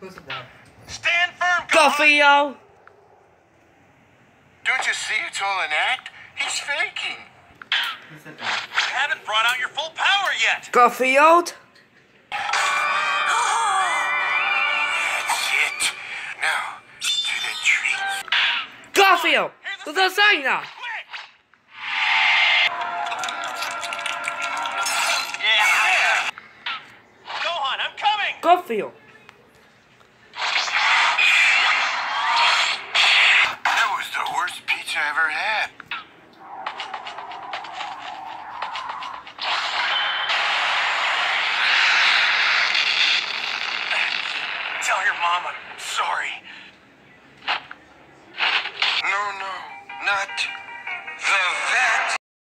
Who's? Stand firm, Go! Don't you see it's all an act? He's faking. You haven't brought out your full power yet. Garfield? That's it. Now, to the tree. Garfield! There's a saying now! Garfield! dates ever had. Tell your mom I'm sorry. No, no, not the